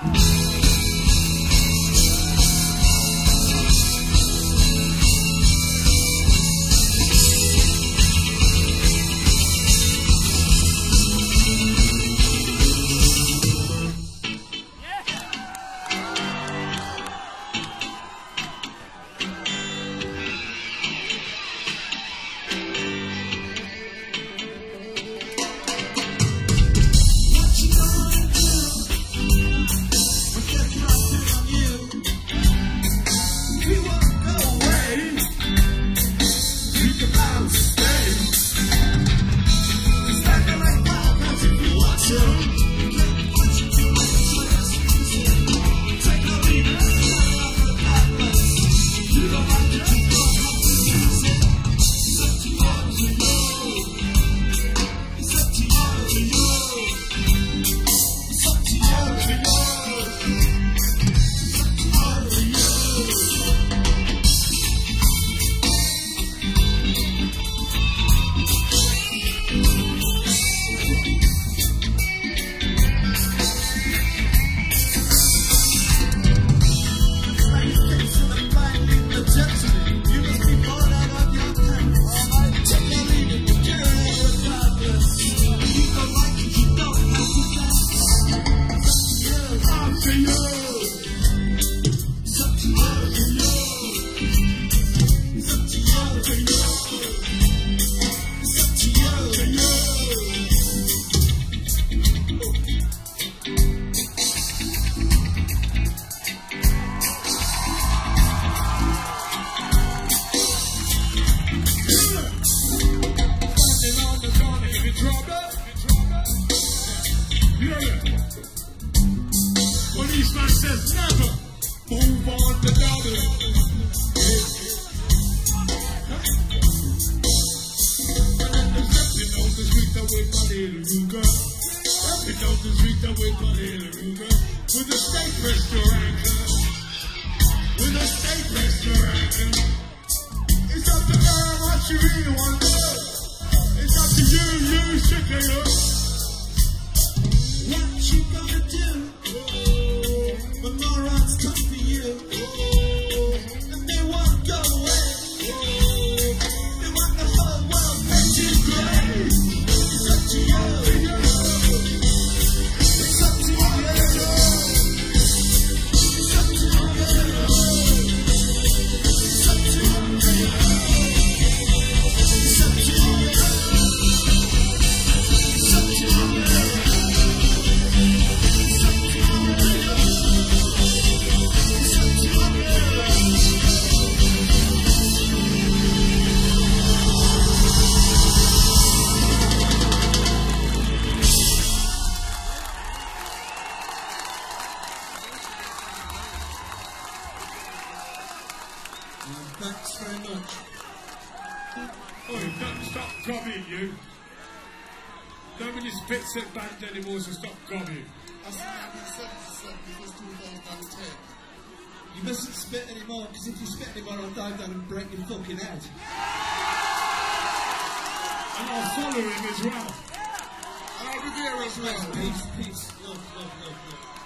Policeman says never move on to away my little the street little. With a steak restaurant. With a steak restaurant. It's up to her what you really want to know. It's up to you, you chicken don't stop gobbing, you. Nobody spits at bands anymore, so stop gobbing. I said 1977 because 2010. You mustn't spit anymore, because if you spit anymore, I'll dive down and break your fucking head. And I'll follow him as well. And I'll be there as well. Peace, peace, love, love, love, love.